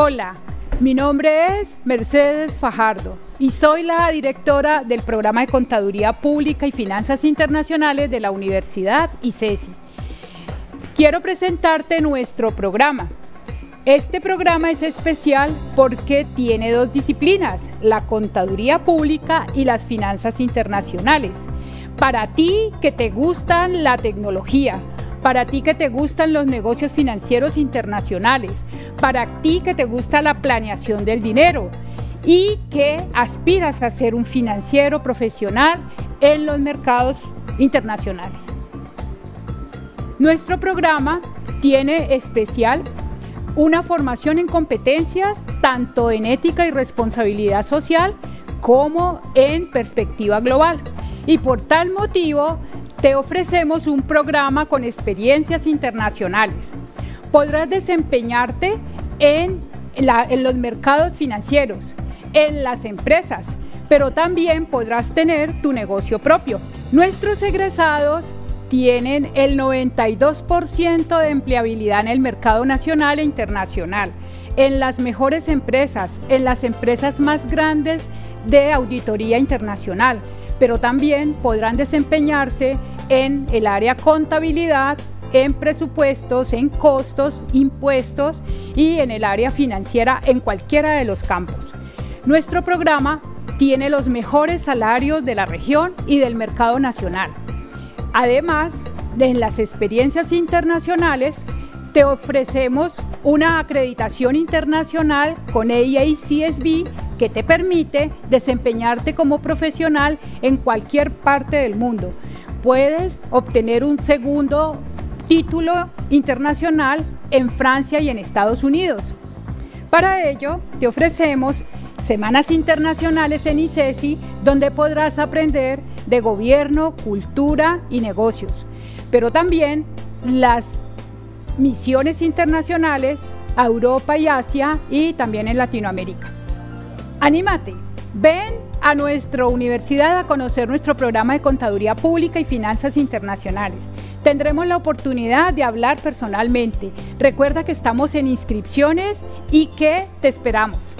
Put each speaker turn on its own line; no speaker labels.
Hola, mi nombre es Mercedes Fajardo y soy la directora del programa de Contaduría Pública y Finanzas Internacionales de la Universidad ICESI. Quiero presentarte nuestro programa. Este programa es especial porque tiene dos disciplinas, la contaduría pública y las finanzas internacionales. Para ti que te gustan la tecnología, para ti que te gustan los negocios financieros internacionales, para ti que te gusta la planeación del dinero y que aspiras a ser un financiero profesional en los mercados internacionales. Nuestro programa tiene especial una formación en competencias tanto en ética y responsabilidad social como en perspectiva global. Y por tal motivo te ofrecemos un programa con experiencias internacionales. Podrás desempeñarte en, los mercados financieros, en las empresas, pero también podrás tener tu negocio propio. Nuestros egresados tienen el 92% de empleabilidad en el mercado nacional e internacional, en las mejores empresas, en las empresas más grandes de auditoría internacional, pero también podrán desempeñarse en el área contabilidad, en presupuestos, en costos, impuestos y en el área financiera en cualquiera de los campos. Nuestro programa tiene los mejores salarios de la región y del mercado nacional. Además de las experiencias internacionales, te ofrecemos una acreditación internacional con AICSB que te permite desempeñarte como profesional en cualquier parte del mundo. Puedes obtener un segundo título internacional en Francia y en Estados Unidos. Para ello, te ofrecemos semanas internacionales en ICESI donde podrás aprender de gobierno, cultura y negocios, pero también las misiones internacionales a Europa y Asia y también en Latinoamérica. Anímate, ven a nuestra universidad a conocer nuestro programa de Contaduría Pública y Finanzas Internacionales. Tendremos la oportunidad de hablar personalmente. Recuerda que estamos en inscripciones y que te esperamos.